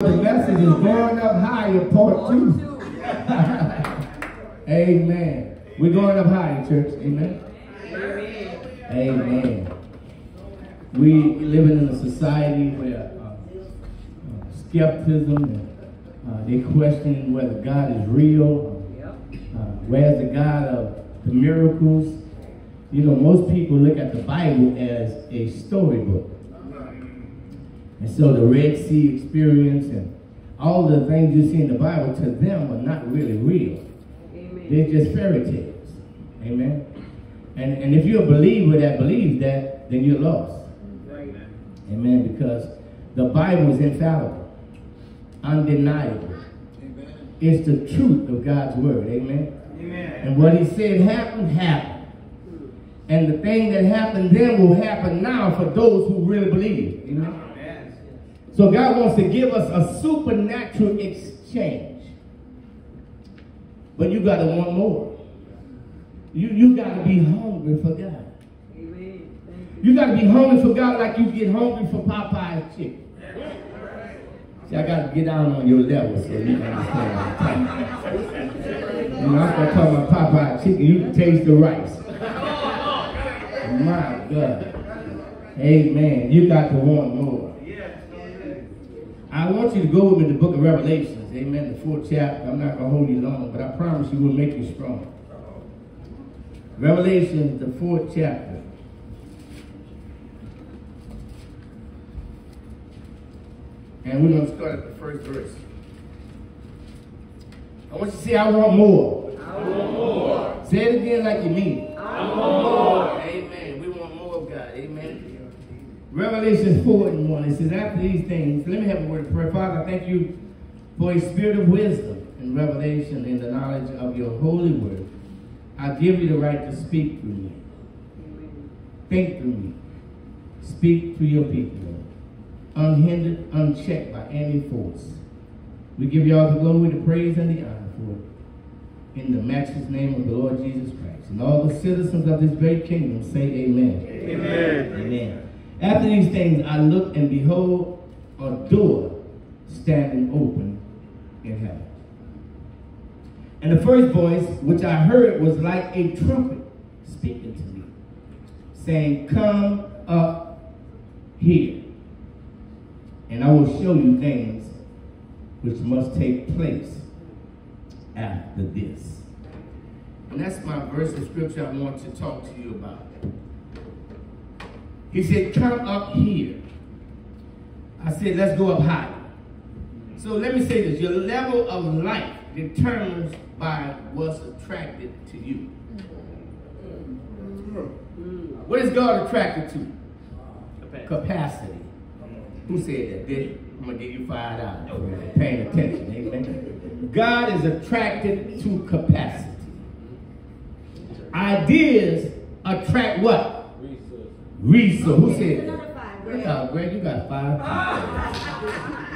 The message is going up higher, part two. Amen. We're going up higher, church. Amen. Amen. We living in a society where uh, uh, skepticism and uh, they question whether God is real. Uh, where's the God of the miracles? You know, most people look at the Bible as a storybook. And so the Red Sea experience and all the things you see in the Bible to them are not really real. Amen. They're just fairy tales. Amen. And and if you're a believer that believes that, then you're lost. Right. Amen. Because the Bible is infallible, undeniable. It's the truth of God's word. Amen. Amen. And what he said happened, happened. And the thing that happened then will happen now for those who really believe. Amen. So God wants to give us a supernatural exchange. But you got to want more. You, you got to be hungry for God. Amen. Thank You got to be hungry for God like you get hungry for Popeye's chicken. See, I got to get down on your level so you understand what I'm talking about. You know, I'm going to talk about Popeye chicken. You can taste the rice. My God. Amen. You got to want more. I want you to go with me to the book of Revelations. Amen. The fourth chapter. I'm not going to hold you long, but I promise you will make you strong. Revelations, the fourth chapter. And we're going to start at the first verse. I want you to say, I want more. I want more. Say it again like you mean it. I want more. Amen. We want more of God. Amen. Revelation 4 and 1. It says, after these things, let me have a word of prayer. Father, I thank you for a spirit of wisdom and revelation in the knowledge of your holy word. I give you the right to speak through me. Amen. Think through me. Speak through your people, Lord. Unhindered, unchecked by any force. We give you all the glory, the praise, and the honor for it. In the matchless name of the Lord Jesus Christ. And all the citizens of this great kingdom say amen. Amen. Amen. After these things I looked and behold a door standing open in heaven. And the first voice which I heard was like a trumpet speaking to me, saying, Come up here, and I will show you things which must take place after this. And that's my verse of scripture I want to talk to you about. He said, Come up here. I said, Let's go up higher. So let me say this your level of life determines by what's attracted to you. What is God attracted to? Capacity. Who said that? I'm gonna give you five dollars for paying attention. Amen. God is attracted to capacity. Ideas attract what? Resource. Who said that? Another five, Greg. Yeah, Greg, you got five.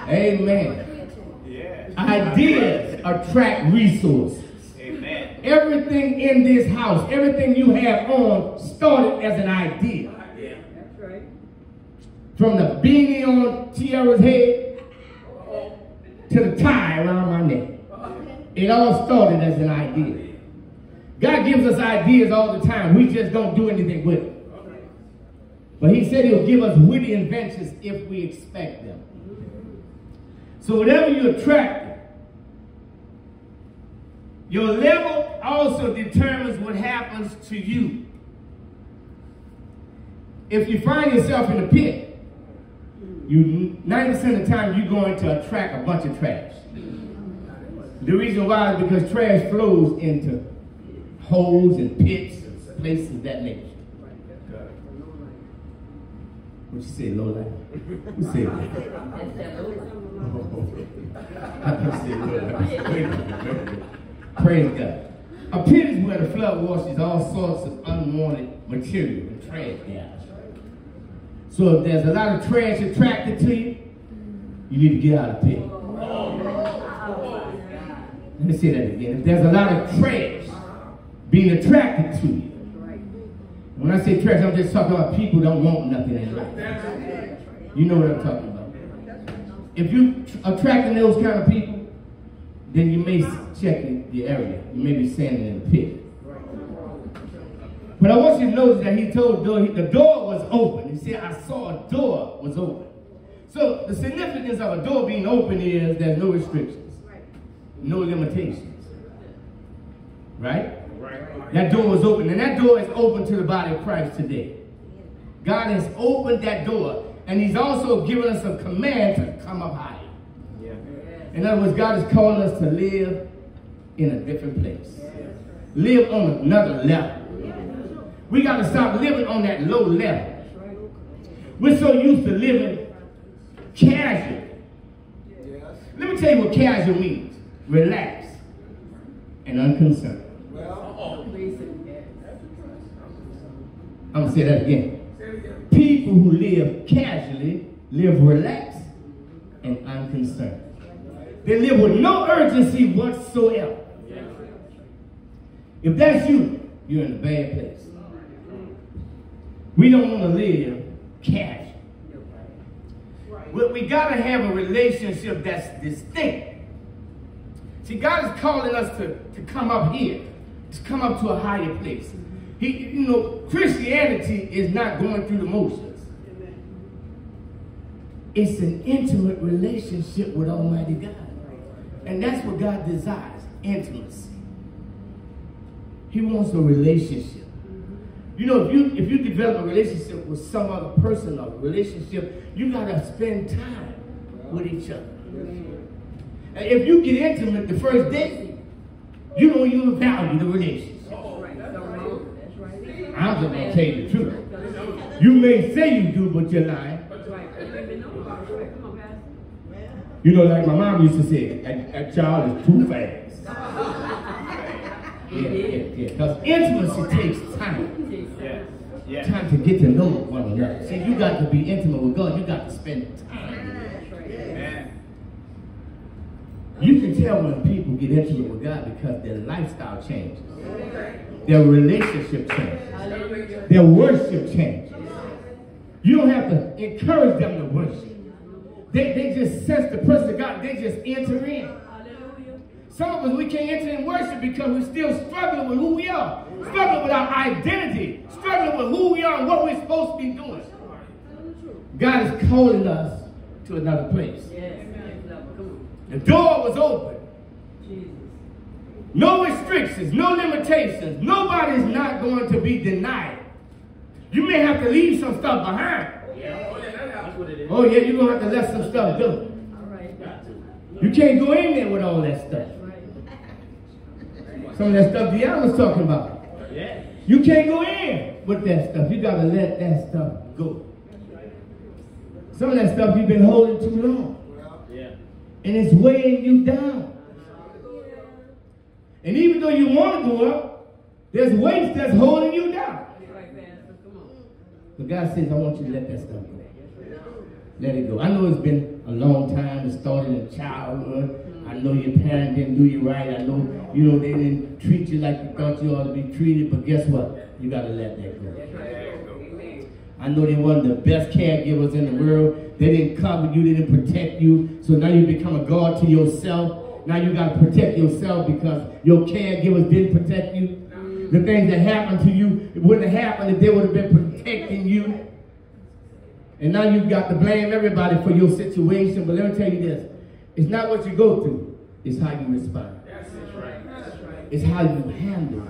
Amen. Yes. Ideas attract resources. Amen. Everything in this house, everything you have on, started as an idea. Yeah. That's right. From the beanie on Tiara's head to the tie around my neck. It all started as an idea. God gives us ideas all the time. We just don't do anything with it. But he said he'll give us witty inventions if we expect them. So whatever you attract, your level also determines what happens to you. If you find yourself in a pit, you 90% of the time you're going to attract a bunch of trash. The reason why is because trash flows into holes and pits and places that nature. What you say, Lola? Who said that? Praise God. A pit is where the flood washes all sorts of unwanted material and trash down. So if there's a lot of trash attracted to you, you need to get out of the pit. Let me say that again. If there's a lot of trash being attracted to you, when I say trash, I'm just talking about people don't want nothing in life. You know what I'm talking about. if you tr- attracting those kind of people, then you may check the, area. You may be standing in the pit. But I want you to notice that he told the door, he- the door was open. He said, I saw a door was open. So the significance of a door being open is there's no restrictions, no limitations. Right? That door was open, and that door is open to the body of Christ today. God has opened that door, and He's also given us a command to come up higher. In other words, God is calling us to live in a different place, live on another level. We got to stop living on that low level. We're so used to living casual. Let me tell you what casual means relaxed and unconcerned. I'm to say that again. People who live casually live relaxed and unconcerned. They live with no urgency whatsoever. If that's you, you're in a bad place. We don't want to live casual. We, we got to have a relationship that's distinct. See, God is calling us to, to come up here, to come up to a higher place. He, you know, Christianity is not going through the motions. It's an intimate relationship with Almighty God. And that's what God desires, intimacy. He wants a relationship. You know, if you if you develop a relationship with some other person or a relationship, you gotta spend time with each other. And if you get intimate the first day, you don't even value the relationship. I'm just gonna tell you the truth. You may say you do, but you're lying. You know, like my mom used to say, that, that child is too fast. Yeah, yeah, yeah. Because intimacy takes time. Yeah. Yeah. Time to get to know one another. See, you got to be intimate with God. You got to spend time. You can tell when people get intimate with God because their lifestyle changes. Their relationship changes. Their worship changes. You don't have to encourage them to worship. They, they just sense the presence of God. They just enter in. Some of us, we can't enter in worship because we're still struggling with who we are. Struggling with our identity. Struggling with who we are and what we're supposed to be doing. God is calling us to another place. The door was open. No restrictions, no limitations. Nobody's not going to be denied. You may have to leave some stuff behind. Oh, that's what it is. Oh yeah, you're gonna have to let some stuff go. You can't go in there with all that stuff. Some of that stuff Deanna was talking about. Yeah. You can't go in with that stuff. You gotta let that stuff go. Some of that stuff you've been holding too long. Yeah. And it's weighing you down. And even though you want to go up, there's weights that's holding you down. But God says, I want you to let that stuff go. Let it go. I know it's been a long time. It started in childhood. I know your parents didn't do you right. I know, you know, they didn't treat you like you thought you ought to be treated. But guess what? You got to let that go. I know they weren't the best caregivers in the world. They didn't cover you, they didn't protect you. So now you become a guard to yourself. Now you got to protect yourself because your caregivers didn't protect you. The things that happened to you, it wouldn't have happened if they would have been protecting you. And now you've got to blame everybody for your situation. But let me tell you this it's not what you go through, it's how you respond. That's right. It's how you handle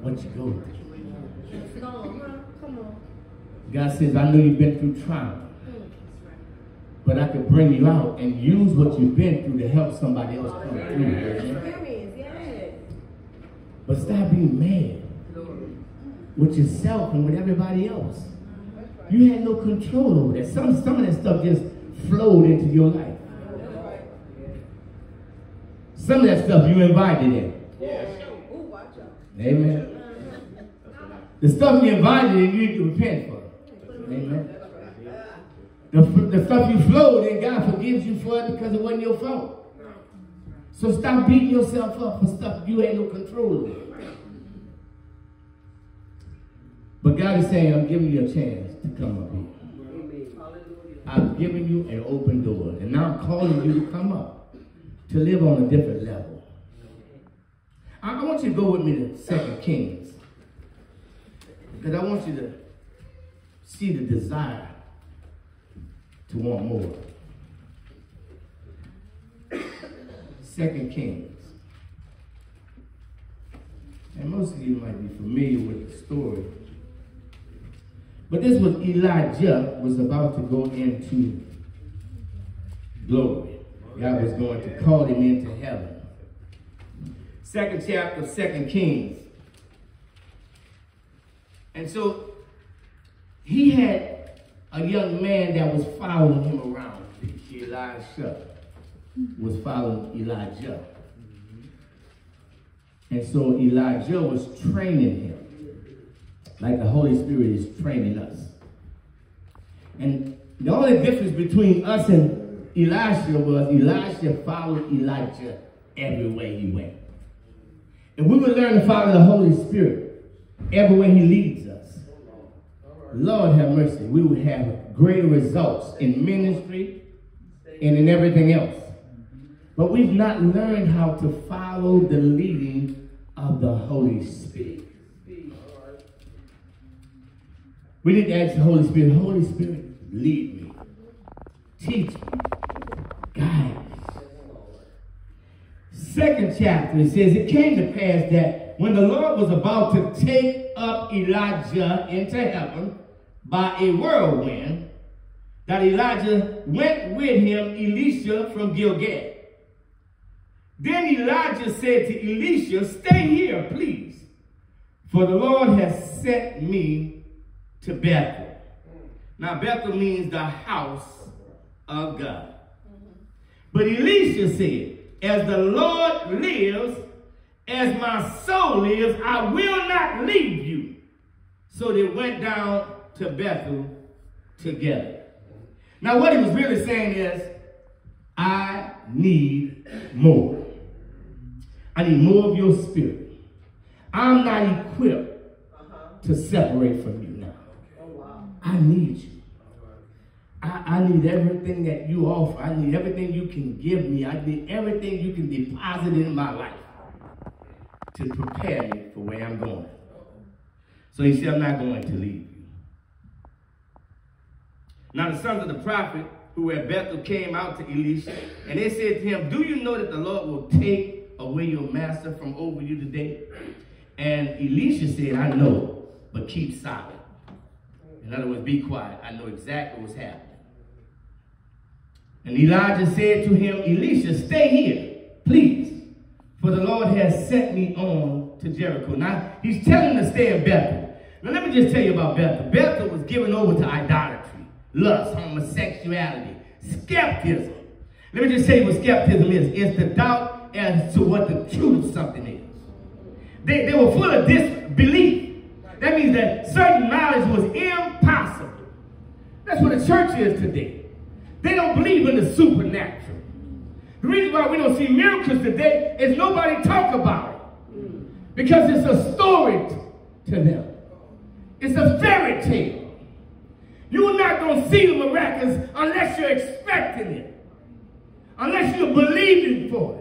what you go through. Come on. God says, I know you've been through trial. but I could bring you out and use what you've been through to help somebody else come through. But stop being mad with yourself and with everybody else. You had no control over that. Some, some of that stuff just flowed into your life. Some of that stuff you invited in. Amen. The stuff you invited in, you need to repent for. Amen. The, the stuff you flowed in, God forgives you for it because it wasn't your fault. So stop beating yourself up for stuff you ain't no control over. But God is saying, I'm giving you a chance to come up here. I've given you an open door, and now I'm calling you to come up to live on a different level. I, want you to go with me to Second Kings, because I want you to see the desire to want more. Second Kings. And most of you might be familiar with the story. But this was Elijah was about to go into glory. God was going to call him into heaven. Second chapter of Second Kings. And so he had a young man that was following him around. Elisha was following Elijah. And so Elijah was training him, like the Holy Spirit is training us. And the only difference between us and Elisha was Elisha followed Elijah everywhere he went. And we would learn to follow the Holy Spirit everywhere he leads us. Lord have mercy. We would have greater results in ministry and in everything else. But we've not learned how to follow the leading of the Holy Spirit. We need to ask the Holy Spirit, Holy Spirit, lead me, teach me, guide me. Second chapter, it says, It came to pass that when the Lord was about to take up Elijah into heaven by a whirlwind, that Elijah went with him, Elisha from Gilgal. Then Elijah said to Elisha, Stay here, please, for the Lord has sent me to Bethel. Now, Bethel means the house of God. But Elisha said, As the Lord lives, as my soul lives, I will not leave you. So they went down to Bethel together. Now, what he was really saying is, I need more. I need more of your spirit. I'm not equipped uh-huh. to separate from you now. Oh, I need you. I, I, need everything that you offer. I need everything you can give me. I need everything you can deposit in my life to prepare me for where I'm going. So he said, I'm not going to leave you. Now the sons of the prophet who were at Bethel came out to Elisha, and they said to him, Do you know that the Lord will take away your master from over you today? And Elisha said, I know, but keep silent. In other words, be quiet. I know exactly what's happening. And Elijah said to him, Elisha, stay here, please, for the Lord has sent me on to Jericho. Now, he's telling him to stay in Bethel. Now, let me just tell you about Bethel. Bethel was given over to idolatry, lust, homosexuality, skepticism. Let me just tell you what skepticism is. It's the doubt as to what the truth of something is. They, they were full of disbelief. That means that certain knowledge was impossible. That's what the church is today. They don't believe in the supernatural. The reason why we don't see miracles today is nobody talk about it. Because it's a story to them. It's a fairy tale. You're not going to see the miraculous unless you're expecting it. Unless you're believing for it.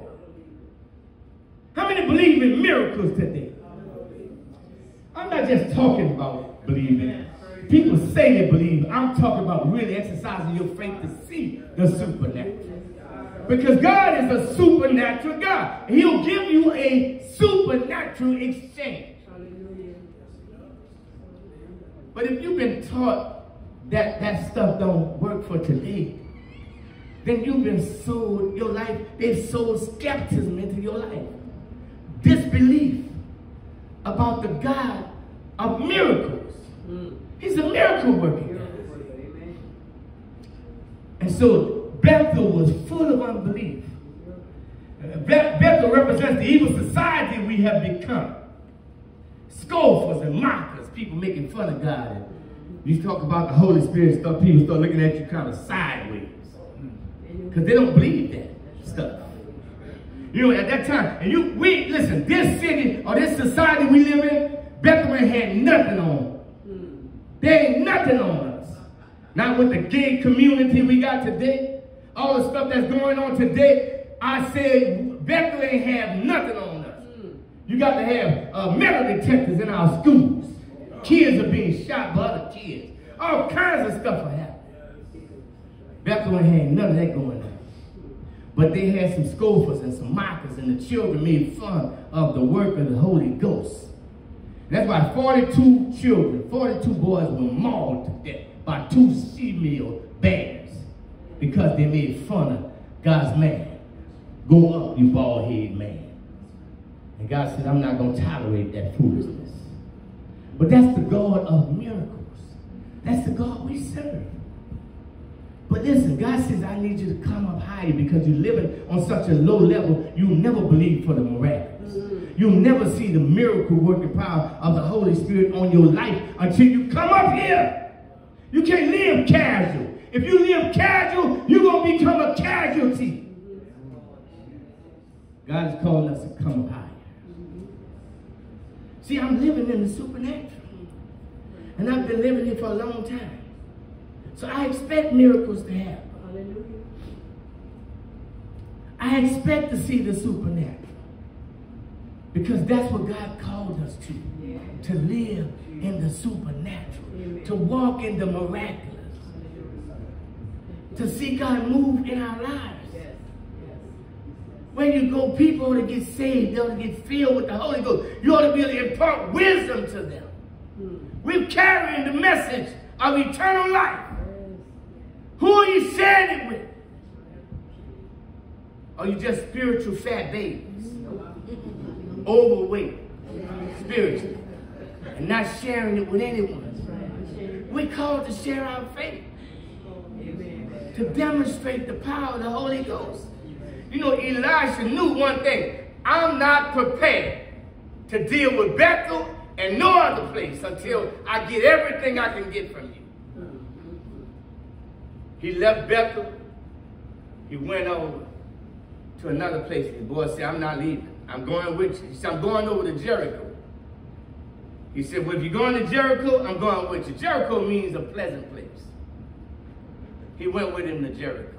Believe in miracles today? I'm not just talking about believing. People say they believe. I'm talking about really exercising your faith to see the supernatural. Because God is a supernatural God. He'll give you a supernatural exchange. But if you've been taught that that stuff don't work for today, then you've been sold your life, they've sold skepticism into your life. Disbelief about the God of miracles. He's a miracle worker. And so Bethel was full of unbelief. Uh, Bethel represents the evil society we have become. Scoffers and mockers, people making fun of God. You talk about the Holy Spirit stuff, people start looking at you kind of sideways. Because they don't believe that stuff. You know, at that time, and you, we, listen, this city or this society we live in, Bethlehem had nothing on. There ain't nothing on us. Not with the gay community we got today. All the stuff that's going on today. I said Bethlehem have nothing on us. You got to have uh, metal detectors in our schools. Kids are being shot by other kids. All kinds of stuff are happening. Bethlehem had none of that going on. But they had some scoffers and some mockers, and the children made fun of the work of the Holy Ghost. That's why 42 children, 42 boys were mauled to death by two female bears because they made fun of God's man. Go up, you bald head man. And God said, I'm not going to tolerate that foolishness. But that's the God of miracles. That's the God we serve. But listen, God says, I need you to come up higher because you're living on such a low level, you'll never believe for the miraculous. Mm. You'll never see the miracle working power of the Holy Spirit on your life until you come up here. You can't live casual. If you live casual, you're going to become a casualty. God is calling us to come up higher. See, I'm living in the supernatural. And I've been living here for a long time. So I expect miracles to happen. Hallelujah. I expect to see the supernatural. Because that's what God called us to. Yeah. To live in the supernatural. Amen. To walk in the miraculous. To see God move in our lives. Yes. Yes. Where you go, people ought to get saved. They ought to get filled with the Holy Ghost. You ought to be able to impart wisdom to them. Hmm. We're carrying the message of eternal life. Who are you sharing it with? Are you just spiritual fat babies? Overweight, spiritually, and not sharing it with anyone. We're called to share our faith, to demonstrate the power of the Holy Ghost. You know, Elisha knew one thing. I'm not prepared to deal with Bethel and no other place until I get everything I can get from you. He left Bethel. He went over to another place. The boy said, I'm not leaving. I'm going with you. He said, I'm going over to Jericho. He said, well, if you're going to Jericho, I'm going with you. Jericho means a pleasant place. He went with him to Jericho.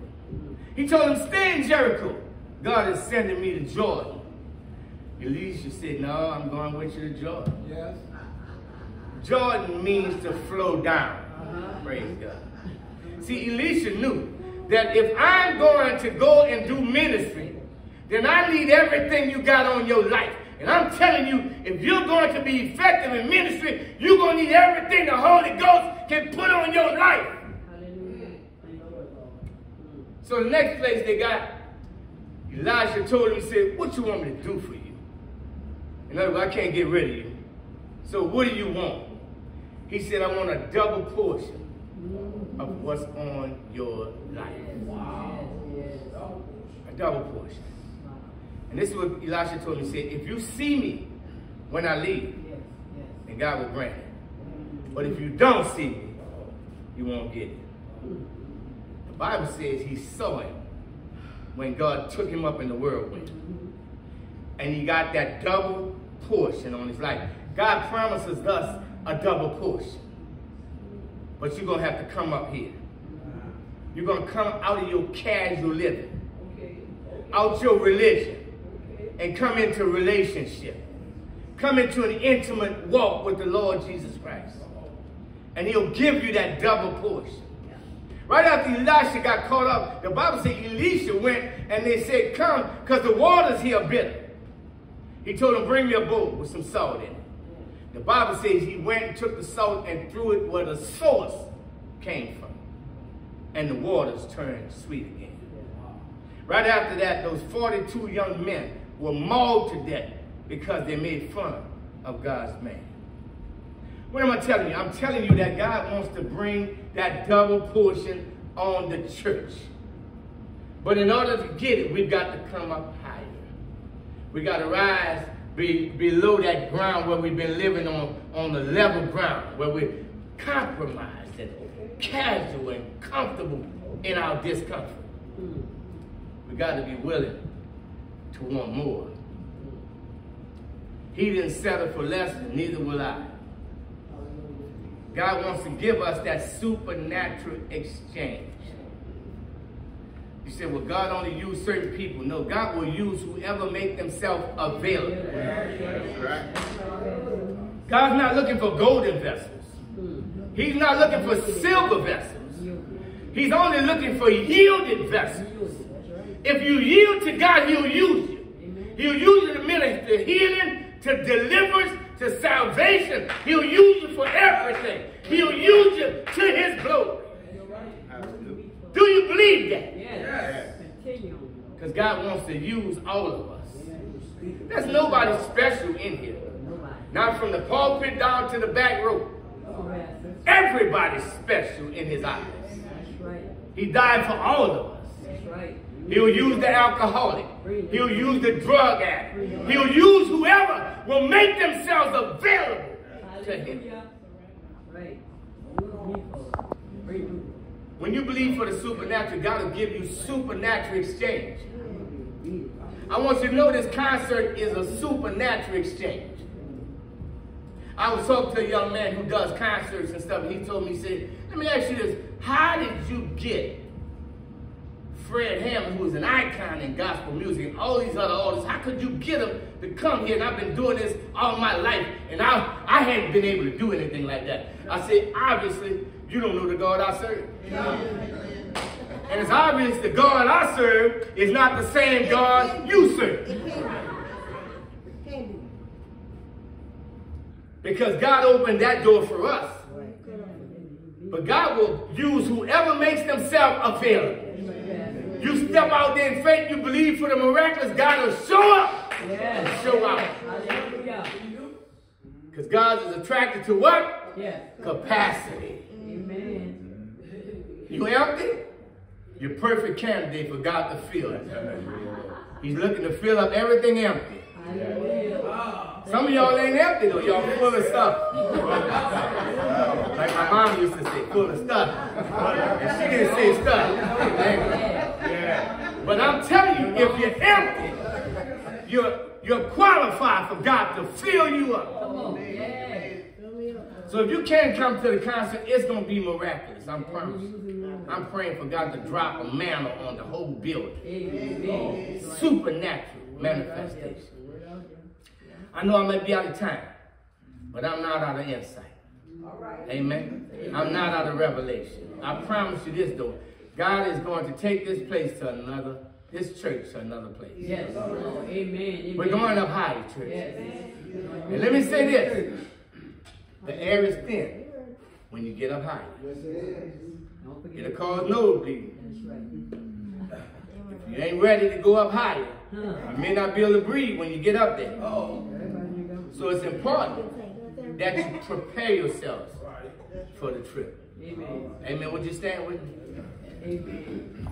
He told him, stay in Jericho. God is sending me to Jordan. Elisha said, no, I'm going with you to Jordan. Yes. Jordan means to flow down. Uh-huh. Praise God. See, Elisha knew that if I'm going to go and do ministry, then I need everything you got on your life. And I'm telling you, if you're going to be effective in ministry, you're going to need everything the Holy Ghost can put on your life. So the next place they got, Elijah told him, he said, what you want me to do for you? In other words, I can't get rid of you. So what do you want? He said, I want a double portion of what's on your life. A double portion. And this is what Elisha told me. He said, if you see me when I leave, then God will grant it. But if you don't see me, you won't get it. The Bible says he saw him when God took him up in the whirlwind. And he got that double portion on his life. God promises us a double portion. But you're going to have to come up here. You're going to come out of your casual living, Okay. out your religion, and come into relationship. Come into an intimate walk with the Lord Jesus Christ. And he'll give you that double portion. Right after Elisha got caught up, the Bible says Elisha went and they said, come, because the waters here are bitter. He told him, bring me a bowl with some salt in it. The Bible says he went and took the salt and threw it where the source came from. And the waters turned sweet again. Right after that, those 42 young men were mauled to death because they made fun of God's man. What am I telling you? I'm telling you that God wants to bring that double portion on the church. But in order to get it, we've got to come up higher. We got to rise be, below that ground where we've been living on, on the level ground, where we're compromised and casual and comfortable in our discomfort. Mm. We got to be willing to want more. He didn't settle for less, and neither will I. God wants to give us that supernatural exchange. You said, well, God only used certain people. No, God will use whoever make themselves available. God's not looking for golden vessels. He's not looking for silver vessels. He's only looking for yielded vessels. If you yield to God, He'll use you. He'll use you to minister to healing, to deliverance, to salvation. He'll use you for everything. He'll use you to His glory. Absolutely. Do you believe that? Yes. Continue. Because God wants to use all of us. There's nobody special in here. Not from the pulpit down to the back row. Yes. Everybody's special in His eyes. He died for all of us. He'll use the alcoholic. He'll use the drug addict. He'll use whoever will make themselves available to him. Right. Use me for breakthrough. When you believe for the supernatural, God will give you supernatural exchange. I want you to know this concert is a supernatural exchange. I was talking to a young man who does concerts and stuff, and he told me, he said, let me ask you this, how did you get Fred Hammond, who is an icon in gospel music, and all these other artists, how could you get them to come here? And I've been doing this all my life, and I, I hadn't been able to do anything like that. I said, obviously, you don't know the God I serve. And it's obvious the God I serve is not the same God you serve. Because God opened that door for us. But God will use whoever makes themselves available. You step out there in faith, you believe for the miraculous, God will show up and show out. Because God is attracted to what? Capacity. Amen. You empty? You're perfect candidate for God to fill it. He's looking to fill up everything empty. Some of y'all ain't empty though. Y'all full of stuff. like my mom used to say, full of stuff. And she didn't say stuff. But I'm telling you, if you're empty, you're you're qualified for God to fill you up. Come on. Yes. So if you can't come to the concert, it's gonna be miraculous. I'm promising. I'm praying for God to drop a mantle on the whole building. Amen. Supernatural manifestation. I know I may be out of time, but I'm not out of insight. Amen. I'm not out of revelation. I promise you this though. God is going to take this place to another, this church to another place. Yes. Amen. We're going up high, church. Yes. And let me say this. The air is thin when you get up high. Don't forget. It'll cause nosebleed. That's right. If you ain't ready to go up higher, you may not be able to breathe when you get up there. Everybody go. So it's important that you prepare yourselves for the trip. Amen. Amen. Would you stand with me? Amen.